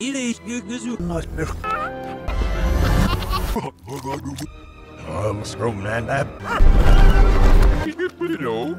İyi gözü. I'm strong man that. You know.